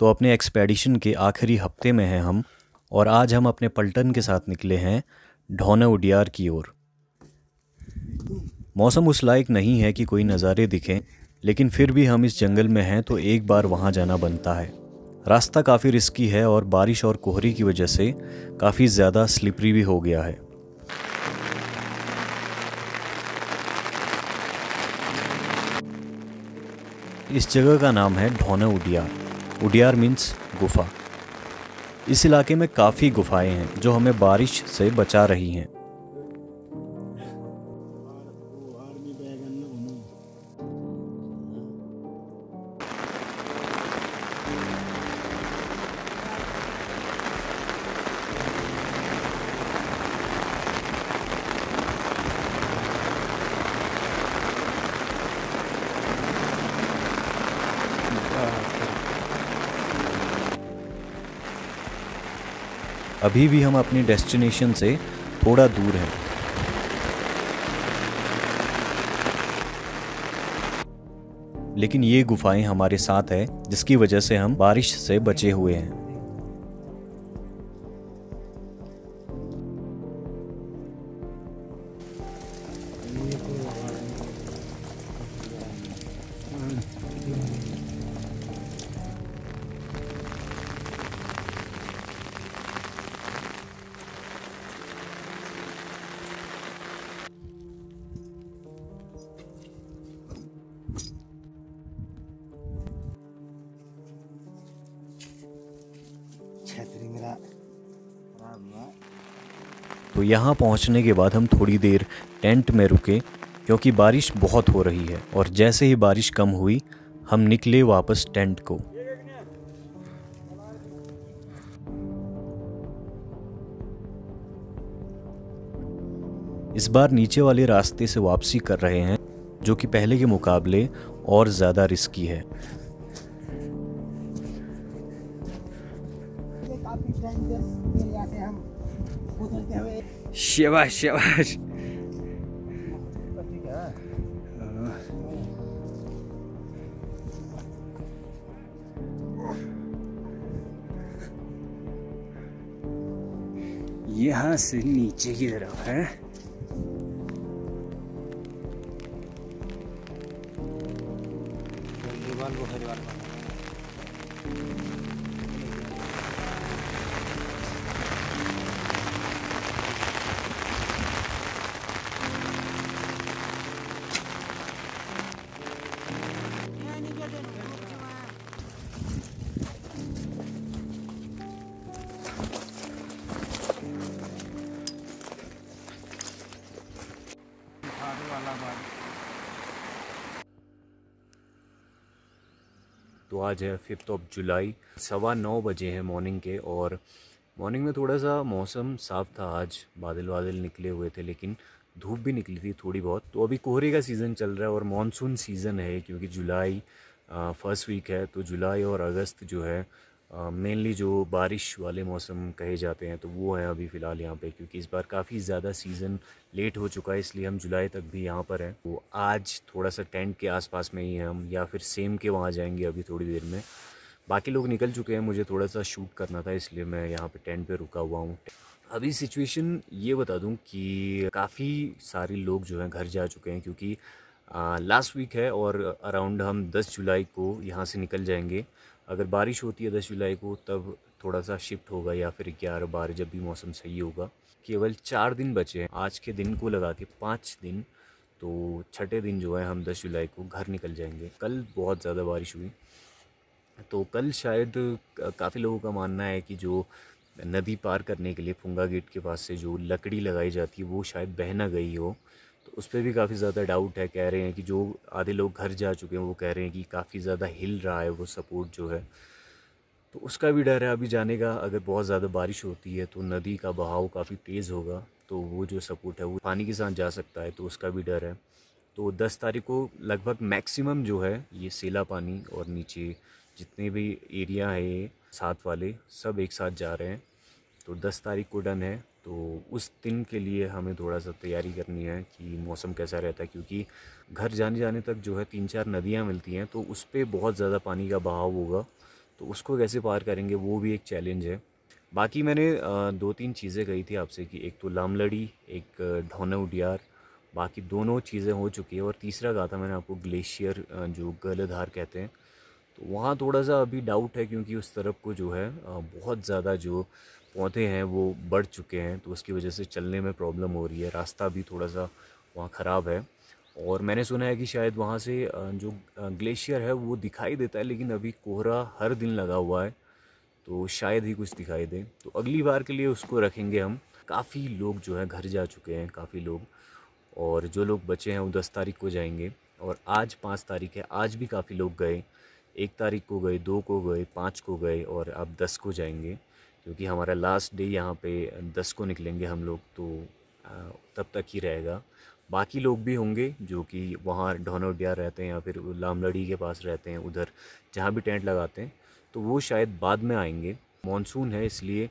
तो अपने एक्सपेडिशन के आखिरी हफ़्ते में हैं हम, और आज हम अपने पलटन के साथ निकले हैं ढोना उडियार की ओर। मौसम उस लायक नहीं है कि कोई नज़ारे दिखें, लेकिन फिर भी हम इस जंगल में हैं तो एक बार वहाँ जाना बनता है। रास्ता काफ़ी रिस्की है और बारिश और कोहरे की वजह से काफ़ी ज़्यादा स्लिपरी भी हो गया है। इस जगह का नाम है ढोना उडियार। उडियार मीन्स गुफा। इस इलाके में काफ़ी गुफाएँ हैं जो हमें बारिश से बचा रही हैं। अभी भी हम अपनी डेस्टिनेशन से थोड़ा दूर हैं। लेकिन ये गुफाएँ हमारे साथ है, जिसकी वजह से हम बारिश से बचे हुए हैं। यहाँ पहुँचने के बाद हम थोड़ी देर टेंट में रुके, क्योंकि बारिश बहुत हो रही है और जैसे ही बारिश कम हुई, हम निकले वापस टेंट को। इस बार नीचे वाले रास्ते से वापसी कर रहे हैं, जो कि पहले के मुकाबले और ज़्यादा रिस्की है। शाबाश यहाँ से नीचे की तरफ़ है। आज है फिफ्थ ऑफ़ जुलाई सवा नौ बजे हैं मॉर्निंग के और मॉर्निंग में थोड़ा सा मौसम साफ़ था आज, बादल बादल निकले हुए थे लेकिन धूप भी निकली थी थोड़ी बहुत। तो अभी कोहरे का सीज़न चल रहा है और मानसून सीज़न है क्योंकि जुलाई फ़र्स्ट वीक है तो जुलाई और अगस्त जो है मेनली जो बारिश वाले मौसम कहे जाते हैं तो वो है अभी फ़िलहाल यहाँ पे, क्योंकि इस बार काफ़ी ज़्यादा सीज़न लेट हो चुका है, इसलिए हम जुलाई तक भी यहाँ पर हैं। वो आज थोड़ा सा टेंट के आसपास में ही हैं हम, या फिर सेम के वहाँ जाएँगे अभी थोड़ी देर में। बाकी लोग निकल चुके हैं, मुझे थोड़ा सा शूट करना था, इसलिए मैं यहाँ पर टेंट पर रुका हुआ हूँ। अभी सिचुएशन ये बता दूँ कि काफ़ी सारे लोग जो हैं घर जा चुके हैं, क्योंकि लास्ट वीक है और अराउंड हम 10 जुलाई को यहाँ से निकल जाएँगे। अगर बारिश होती है दस जुलाई को, तब थोड़ा सा शिफ्ट होगा या फिर ग्यारह बारह जब भी मौसम सही होगा। केवल चार दिन बचे हैं। आज के दिन को लगा के पाँच दिन तो छठे दिन जो है, हम दस जुलाई को घर निकल जाएँगे। कल बहुत ज़्यादा बारिश हुई। तो कल शायद काफ़ी लोगों का मानना है कि जो नदी पार करने के लिए फुंगा गेट के पास से जो लकड़ी लगाई जाती है, वो शायद बह ना गई हो। तो उस पर भी काफ़ी ज़्यादा डाउट है, कह रहे हैं कि जो आधे लोग घर जा चुके हैं, वो कह रहे हैं कि काफ़ी ज़्यादा हिल रहा है वो सपोर्ट जो है। तो उसका भी डर है, अभी जाने का अगर बहुत ज़्यादा बारिश होती है तो नदी का बहाव काफ़ी तेज़ होगा तो वो जो सपोर्ट है वो पानी के साथ जा सकता है तो उसका भी डर है। तो दस तारीख को लगभग मैक्सिमम जो है ये सेला पानी और नीचे जितने भी एरिया है, साथ वाले, सब एक साथ जा रहे हैं। तो दस तारीख को डन है। तो उस दिन के लिए हमें थोड़ा सा तैयारी करनी है कि मौसम कैसा रहता है, क्योंकि घर जाने जाने तक जो है तीन चार नदियाँ मिलती हैं तो उस पर बहुत ज़्यादा पानी का बहाव होगा तो उसको कैसे पार करेंगे वो भी एक चैलेंज है। बाकी मैंने दो तीन चीज़ें कही थी आपसे कि एक तो लामलड़ी, एक ढोना उडियार, बाकी दोनों चीज़ें हो चुकी है और तीसरा कहा था मैंने आपको ग्लेशियर जो गलधार कहते हैं तो वहाँ थोड़ा सा अभी डाउट है क्योंकि उस तरफ़ को जो है बहुत ज़्यादा जो पौधे हैं, वो बढ़ चुके हैं तो उसकी वजह से चलने में प्रॉब्लम हो रही है। रास्ता भी थोड़ा सा वहाँ ख़राब है। और मैंने सुना है कि शायद वहाँ से जो ग्लेशियर है, वो दिखाई देता है, लेकिन अभी कोहरा हर दिन लगा हुआ है तो शायद ही कुछ दिखाई दे। तो अगली बार के लिए उसको रखेंगे हम। काफ़ी लोग जो है, घर जा चुके हैं, काफ़ी लोग। और जो लोग बचे हैं, वो दस तारीख को जाएँगे। और आज पाँच तारीख है, आज भी काफ़ी लोग गए। एक तारीख को गए, दो को गए, पाँच को गए, और अब दस को जाएँगे। क्योंकि हमारा लास्ट डे यहाँ पे दस को निकलेंगे हम लोग तो तब तक ही रहेगा। बाकी लोग भी होंगे जो कि वहाँ ढोनोडिया रहते हैं या फिर लामलड़ी के पास रहते हैं, उधर जहाँ भी टेंट लगाते हैं तो वो शायद बाद में आएँगे। मानसून है इसलिए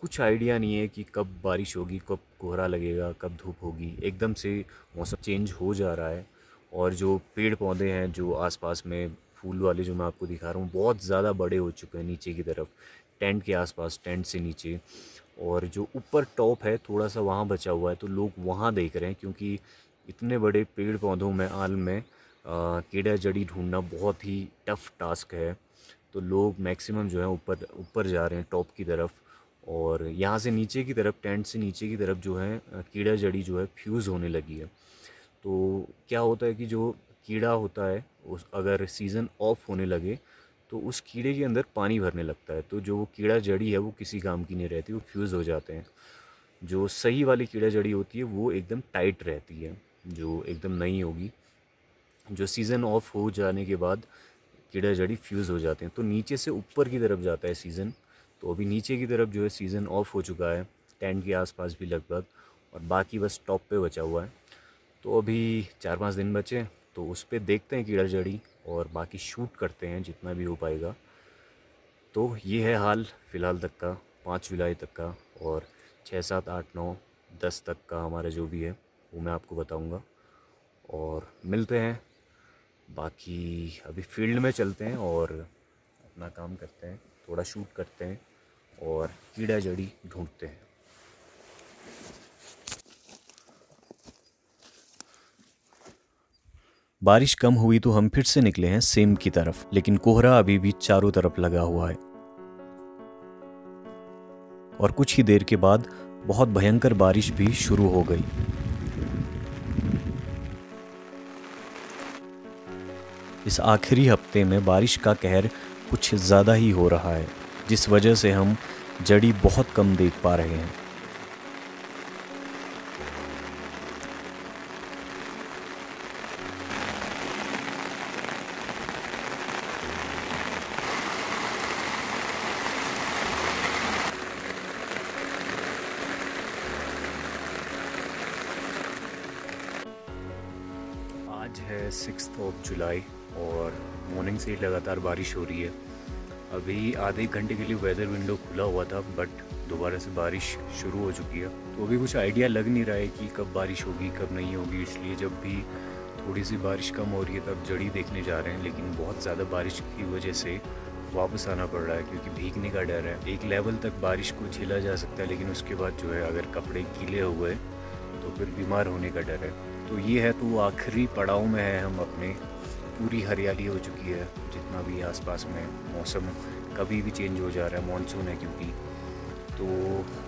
कुछ आइडिया नहीं है कि कब बारिश होगी, कब कोहरा लगेगा, कब धूप होगी। एकदम से मौसम चेंज हो जा रहा है और जो पेड़ पौधे हैं, जो आसपास में फूल वाले जो मैं आपको दिखा रहा हूँ, बहुत ज़्यादा बड़े हो चुके हैं नीचे की तरफ़, टेंट के आसपास, टेंट से नीचे। और जो ऊपर टॉप है थोड़ा सा वहाँ बचा हुआ है तो लोग वहाँ देख रहे हैं, क्योंकि इतने बड़े पेड़ पौधों में, आल में कीड़ा जड़ी ढूंढना बहुत ही टफ़ टास्क है। तो लोग मैक्सिमम जो है ऊपर ऊपर जा रहे हैं, टॉप की तरफ़। और यहाँ से नीचे की तरफ़, टेंट से नीचे की तरफ़ जो है कीड़ा जड़ी जो है, फ्यूज़ होने लगी है। तो क्या होता है कि जो कीड़ा होता है, उस अगर सीज़न ऑफ़ होने लगे तो उस कीड़े के अंदर पानी भरने लगता है। तो जो वो कीड़ा जड़ी है, वो किसी काम की नहीं रहती, वो फ्यूज़ हो जाते हैं। जो सही वाली कीड़ा जड़ी होती है, वो एकदम टाइट रहती है, जो एकदम नई होगी। जो सीज़न ऑफ़ हो जाने के बाद कीड़ा जड़ी फ्यूज़ हो जाते हैं। तो नीचे से ऊपर की तरफ़ जाता है सीज़न तो अभी नीचे की तरफ़ जो है सीज़न ऑफ़ हो चुका है टेंट के आसपास भी लगभग, और बाकी बस टॉप पे बचा हुआ है। तो अभी चार पाँच दिन बचे तो उस पर देखते हैं कीड़ा जड़ी और बाकी शूट करते हैं जितना भी हो पाएगा। तो ये है हाल फ़िलहाल तक का, पाँच जुलाई तक का और छः, सात, आठ, नौ, दस तक का हमारा जो भी है, वो मैं आपको बताऊँगा। और मिलते हैं, बाकी अभी फ़ील्ड में चलते हैं और अपना काम करते हैं, थोड़ा शूट करते हैं और कीड़ा जड़ी ढूंढते हैं। बारिश कम हुई तो हम फिर से निकले हैं सेम की तरफ़, लेकिन कोहरा अभी भी चारों तरफ़ लगा हुआ है। और कुछ ही देर के बाद बहुत भयंकर बारिश भी शुरू हो गई। इस आखिरी हफ़्ते में बारिश का कहर कुछ ज़्यादा ही हो रहा है, जिस वजह से हम जड़ी बहुत कम देख पा रहे हैं। आज है सिक्स ऑफ़ जुलाई और मॉर्निंग से लगातार बारिश हो रही है। अभी आधे एक घंटे के लिए वेदर विंडो खुला हुआ था बट दोबारा से बारिश शुरू हो चुकी है। तो अभी कुछ आइडिया लग नहीं रहा है कि कब बारिश होगी, कब नहीं होगी, इसलिए जब भी थोड़ी सी बारिश कम हो रही है, तब जड़ी देखने जा रहे हैं, लेकिन बहुत ज़्यादा बारिश की वजह से वापस आना पड़ रहा है, क्योंकि भीगने का डर है। एक लेवल तक बारिश को झेला जा सकता है, लेकिन उसके बाद जो है, अगर कपड़े गीले हो गए तो फिर बीमार होने का डर है। तो ये है तो आखिरी पड़ाव में है हम अपने। पूरी हरियाली हो चुकी है, जितना भी आसपास में मौसम कभी भी चेंज हो जा रहा है मानसून है क्योंकि। तो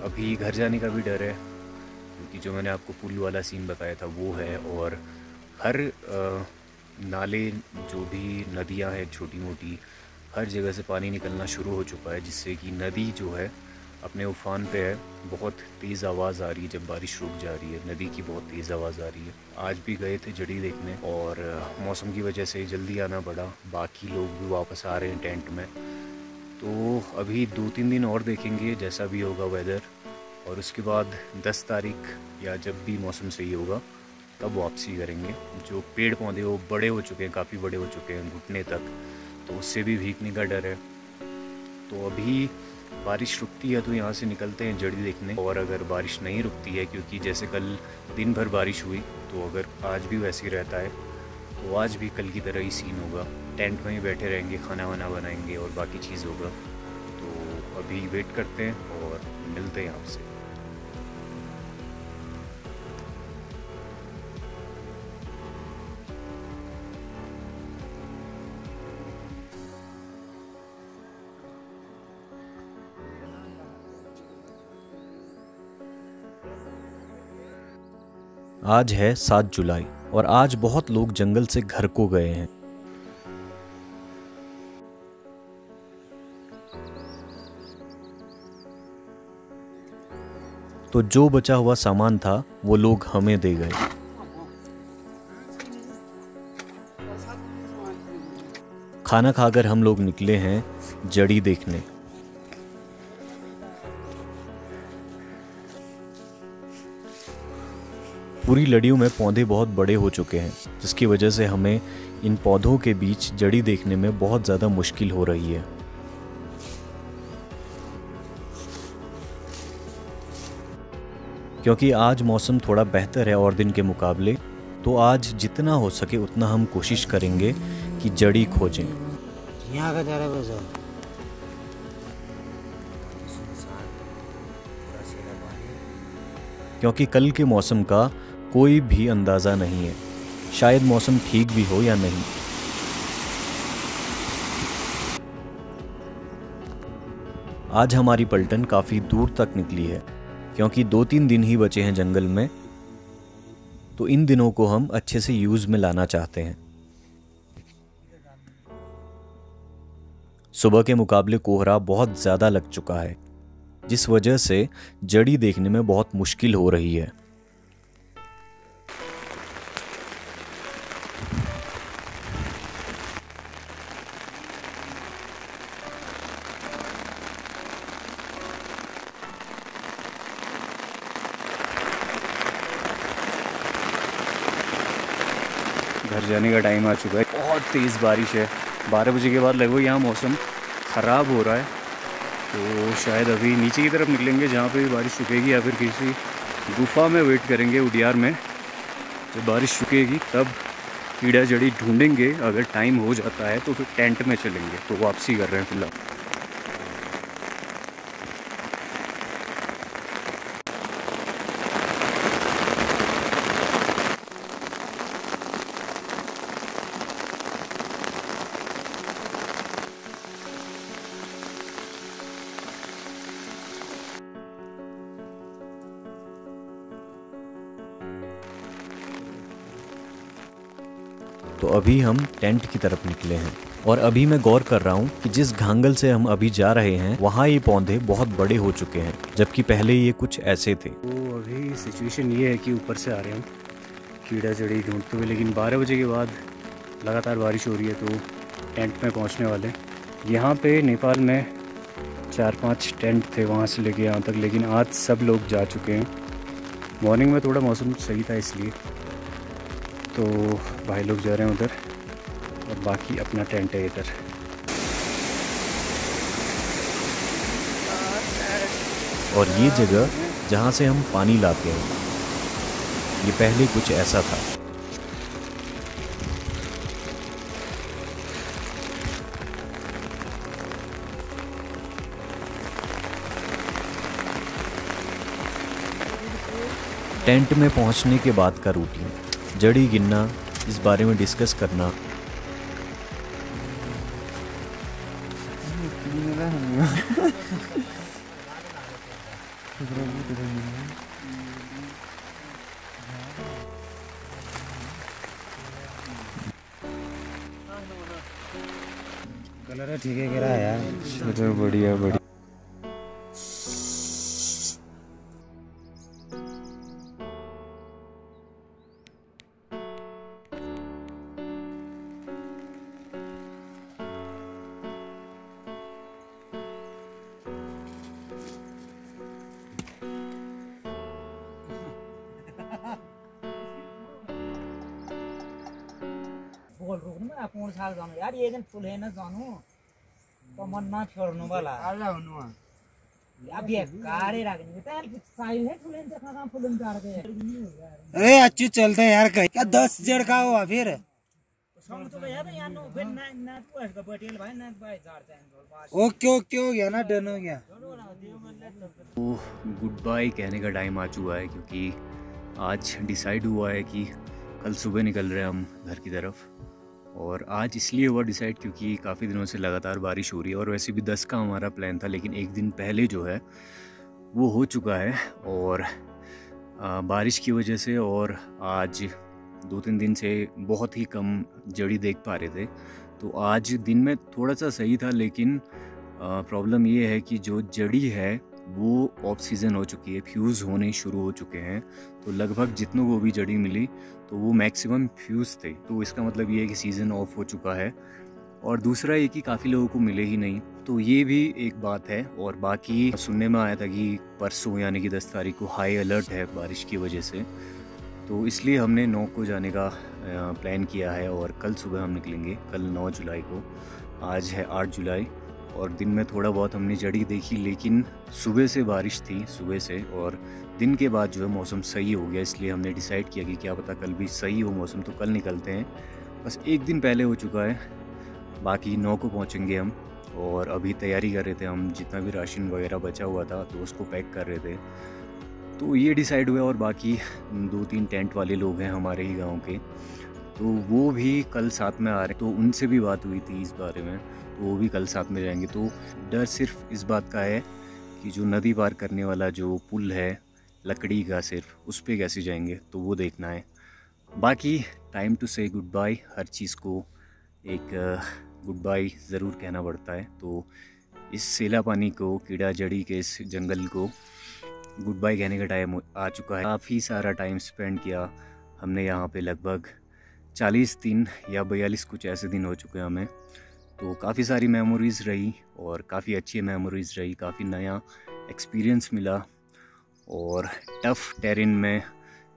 अभी घर जाने का भी डर है, क्योंकि जो मैंने आपको पुल वाला सीन बताया था, वो है और हर नाले जो भी नदियाँ हैं छोटी मोटी हर जगह से पानी निकलना शुरू हो चुका है, जिससे कि नदी जो है अपने उफान पे है। बहुत तेज़ आवाज़ आ रही है जब बारिश रुक जा रही है। नदी की बहुत तेज़ आवाज़ आ रही है। आज भी गए थे जड़ी देखने और मौसम की वजह से जल्दी आना पड़ा। बाकी लोग भी वापस आ रहे हैं टेंट में। तो अभी दो तीन दिन और देखेंगे जैसा भी होगा वेदर और उसके बाद दस तारीख या जब भी मौसम सही होगा, तब वापसी करेंगे। जो पेड़ पौधे वो बड़े हो चुके हैं, काफ़ी बड़े हो चुके हैं, घुटने तक तो उससे भी भीगने का डर है। तो अभी बारिश रुकती है तो यहाँ से निकलते हैं जड़ी देखने। और अगर बारिश नहीं रुकती है, क्योंकि जैसे कल दिन भर बारिश हुई तो अगर आज भी वैसे ही रहता है तो आज भी कल की तरह ही सीन होगा। टेंट में ही बैठे रहेंगे, खाना वाना बनाएँगे और बाकी चीज़ होगा। तो अभी वेट करते हैं और मिलते हैं आपसे। आज है सात जुलाई और आज बहुत लोग जंगल से घर को गए हैं। तो जो बचा हुआ सामान था, वो लोग हमें दे गए। खाना खाकर हम लोग निकले हैं जड़ी देखने। पूरी लड़ियों में पौधे बहुत बड़े हो चुके हैं जिसकी वजह से हमें इन पौधों के बीच जड़ी देखने में बहुत ज़्यादा मुश्किल हो रही है। क्योंकि आज मौसम थोड़ा बेहतर है और दिन के मुकाबले तो आज जितना हो सके उतना हम कोशिश करेंगे कि जड़ी खोजें। यहाँ का जा रहा है। क्योंकि कल के मौसम का कोई भी अंदाज़ा नहीं है। शायद मौसम ठीक भी हो या नहीं। आज हमारी पलटन काफ़ी दूर तक निकली है, क्योंकि दो तीन दिन ही बचे हैं जंगल में तो इन दिनों को हम अच्छे से यूज़ में लाना चाहते हैं। सुबह के मुकाबले कोहरा बहुत ज़्यादा लग चुका है, जिस वजह से जड़ी देखने में बहुत मुश्किल हो रही है घर जाने का टाइम आ चुका है। बहुत तेज़ बारिश है। बारह बजे के बाद लगभग यहाँ मौसम ख़राब हो रहा है। तो शायद अभी नीचे की तरफ़ निकलेंगे, जहाँ पे भी बारिश रुकेगी या फिर किसी गुफा में वेट करेंगे उडियार में। जब बारिश रुकेगी, तब कीड़ा जड़ी ढूंढेंगे। अगर टाइम हो जाता है तो फिर टेंट में चलेंगे। तो वापसी कर रहे हैं फ़िलहाल। अभी हम टेंट की तरफ़ निकले हैं। और अभी मैं गौर कर रहा हूँ कि जिस घांगल से हम अभी जा रहे हैं, वहाँ ये पौधे बहुत बड़े हो चुके हैं, जबकि पहले ये कुछ ऐसे थे। तो अभी सिचुएशन ये है कि ऊपर से आ रहे हैं। कीड़ा चढ़ी ढूंढते हुए, लेकिन बारह बजे के बाद लगातार बारिश हो रही है तो टेंट में पहुँचने वाले यहाँ पे नेपाल में चार पाँच टेंट थे वहाँ से लेके यहाँ तक, लेकिन आज सब लोग जा चुके हैं। मॉर्निंग में थोड़ा मौसम सही था इसलिए। तो भाई लोग जा रहे हैं उधर और बाकी अपना टेंट है इधर। और ये जगह जहाँ से हम पानी लाते हैं, ये पहले कुछ ऐसा था। टेंट में पहुँचने के बाद का रूटीन जड़ी गिनना इस बारे में डिस्कस करना। कलर ठीक है कह रहा है यार। चलो बढ़िया बढ़िया। अब ये कारे राखने तो यार साइल है फुल से कहाँ फुल चार के। अरे अच्छी चलते हैं यार कहीं। क्या दस जड़ का हुआ फिर? छम तो यार यार नो फिर ना ना तू है बटेल भाई ना भाई झाड़ जाए ओके ओके हो गया ना डन हो गया। तो गुड बाय कहने का टाइम आ चुका है क्योंकि आज डिसाइड हुआ है कि कल सुबह निकल रहे हैं हम घर की तरफ़। और आज इसलिए हुआ डिसाइड क्योंकि काफ़ी दिनों से लगातार बारिश हो रही है और वैसे भी दस का हमारा प्लान था लेकिन एक दिन पहले जो है वो हो चुका है और आ, बारिश की वजह से और आज दो तीन दिन से बहुत ही कम जड़ी देख पा रहे थे। तो आज दिन में थोड़ा सा सही था लेकिन प्रॉब्लम ये है कि जो जड़ी है वो ऑफ़ सीज़न हो चुकी है फ्यूज़ होने शुरू हो चुके हैं तो लगभग जितनों को भी जड़ी मिली तो वो मैक्सिमम फ्यूज़ थे। तो इसका मतलब ये है कि सीज़न ऑफ़ हो चुका है और दूसरा ये कि काफ़ी लोगों को मिले ही नहीं। तो ये भी एक बात है और बाकी सुनने में आया था कि परसों यानी कि दस तारीख को हाई अलर्ट है बारिश की वजह से। तो इसलिए हमने नौ को जाने का प्लान किया है और कल सुबह हम निकलेंगे, कल नौ जुलाई को। आज है आठ जुलाई। और दिन में थोड़ा बहुत हमने जड़ी देखी, लेकिन सुबह से बारिश थी, सुबह से, और दिन के बाद जो है मौसम सही हो गया, इसलिए हमने डिसाइड किया कि क्या पता कल भी सही हो मौसम तो कल निकलते हैं। बस एक दिन पहले हो चुका है, बाकी नौ को पहुँचेंगे हम, और अभी तैयारी कर रहे थे हम, जितना भी राशन वगैरह बचा हुआ था तो उसको पैक कर रहे थे। तो ये डिसाइड हुआ और बाकी दो तीन टेंट वाले लोग हैं हमारे ही गाँव के तो वो भी कल साथ में आ रहे तो उनसे भी बात हुई थी इस बारे में। वो भी कल साथ में जाएँगे। तो डर सिर्फ़ इस बात का है कि जो नदी पार करने वाला जो पुल है, लकड़ी का सिर्फ़, उस पर कैसे जाएँगे? तो वो देखना है। बाकी time to say good bye हर चीज़ को एक गुड बाय ज़रूर कहना पड़ता है। तो इस सेला पानी को, कीड़ा जड़ी के इस जंगल को गुड बाय कहने का टाइम आ चुका है। काफ़ी सारा टाइम स्पेंड किया हमने यहाँ पे लगभग 40 दिन या बयालीस कुछ ऐसे दिन हो चुके हैं हमें। तो काफ़ी सारी मेमोरीज़ रही और काफ़ी अच्छी मेमोरीज़ रही, काफ़ी नया एक्सपीरियंस मिला और टफ़ टेरिन में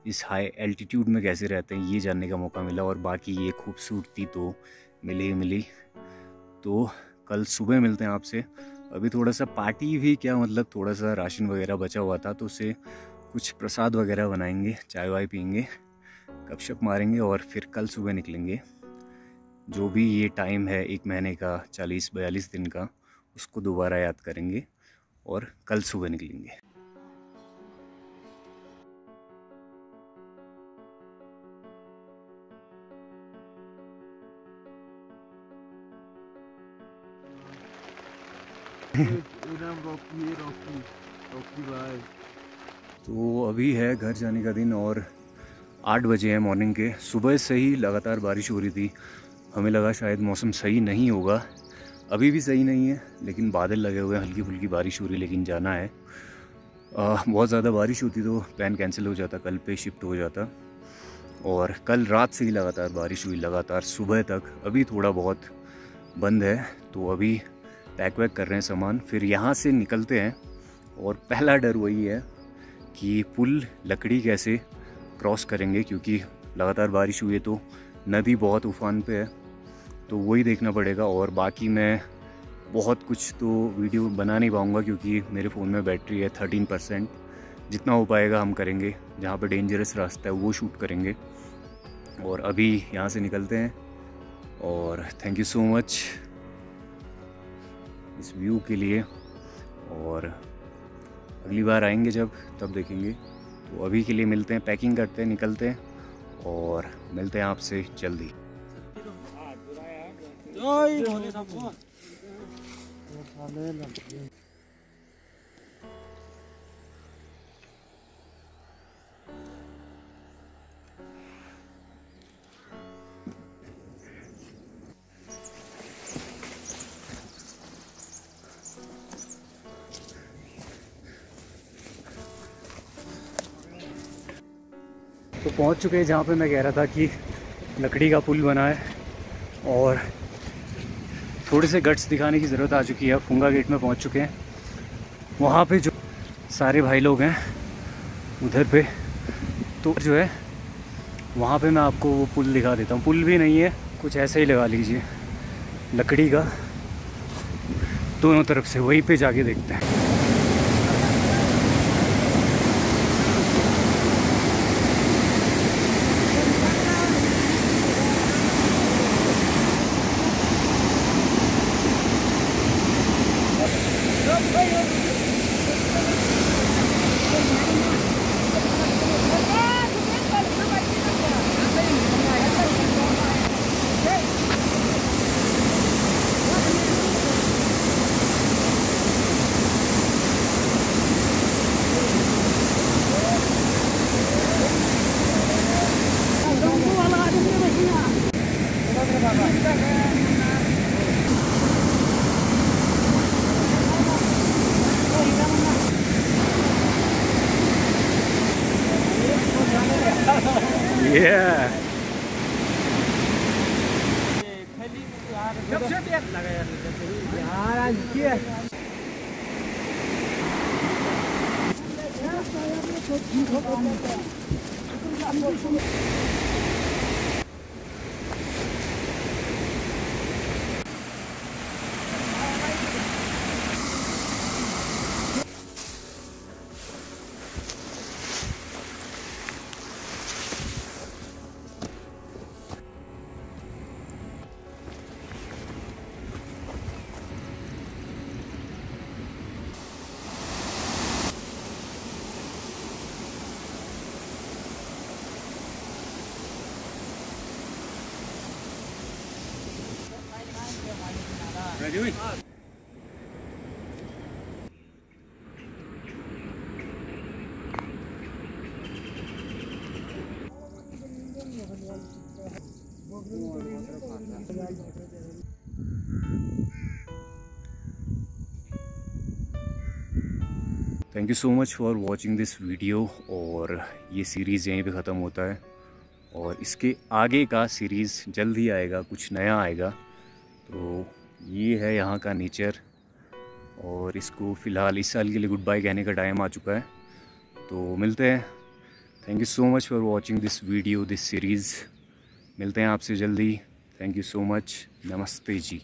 इस हाई एल्टीट्यूड में कैसे रहते हैं, ये जानने का मौका मिला और बाकी ये खूबसूरती तो मिली ही मिली। तो कल सुबह मिलते हैं आपसे। अभी थोड़ा सा पार्टी भी क्या मतलब थोड़ा सा राशन वगैरह बचा हुआ था तो उसे कुछ प्रसाद वगैरह बनाएँगे चाय वाय पियेंगे, गपशप मारेंगे और फिर कल सुबह निकलेंगे। जो भी ये टाइम है एक महीने का, चालीस, बयालीस दिन का, उसको दोबारा याद करेंगे और कल सुबह निकलेंगे। तो अभी है घर जाने का दिन और आठ बजे हैं मॉर्निंग के। सुबह से ही लगातार बारिश हो रही थी। हमें लगा शायद मौसम सही नहीं होगा। अभी भी सही नहीं है लेकिन बादल लगे हुए हैं हल्की फुल्की बारिश हो रही लेकिन जाना है। आ, बहुत ज़्यादा बारिश होती तो प्लान कैंसिल हो जाता कल पे शिफ्ट हो जाता। और कल रात से ही लगातार बारिश हुई लगातार सुबह तक। अभी थोड़ा बहुत बंद है तो अभी पैक वैक कर रहे हैं सामान। फिर यहाँ से निकलते हैं और पहला डर वही है कि पुल लकड़ी कैसे क्रॉस करेंगे क्योंकि लगातार बारिश हुई है तो नदी बहुत उफान पे है। तो वही देखना पड़ेगा और बाकी मैं बहुत कुछ तो वीडियो बना नहीं पाऊँगा क्योंकि मेरे फ़ोन में बैटरी है थर्टीन परसेंट। जितना हो पाएगा हम करेंगे। जहाँ पर डेंजरस रास्ता है वो शूट करेंगे। और अभी यहाँ से निकलते हैं। और थैंक यू सो मच इस व्यू के लिए। और अगली बार आएँगे जब, तब देखेंगे। तो अभी के लिए मिलते हैं पैकिंग करते हैं, निकलते हैं। और मिलते हैं आपसे जल्दी। तो पहुँच चुके हैं जहाँ पे मैं कह रहा था कि लकड़ी का पुल बना है और थोड़े से गट्स दिखाने की ज़रूरत आ चुकी है फुंगा गेट में पहुँच चुके हैं। वहाँ पे जो सारे भाई लोग हैं, उधर पे तो जो है, वहाँ पे मैं आपको वो पुल दिखा देता हूँ। पुल भी नहीं है, कुछ ऐसे ही लगा लीजिए, लकड़ी का। दोनों तरफ़ से वहीं पे जाके देखते हैं। 안 보여. Thank you so much for watching this video और ये सीरीज़ यहीं पे ख़त्म होता है। और इसके आगे का सीरीज़ जल्द ही आएगा, कुछ नया आएगा। तो ये है यहाँ का नेचर और इसको फ़िलहाल इस साल के लिए गुड बाय कहने का टाइम आ चुका है। तो मिलते हैं। Thank you so much for watching this video this series मिलते हैं आपसे जल्दी थैंक यू सो मच नमस्ते जी।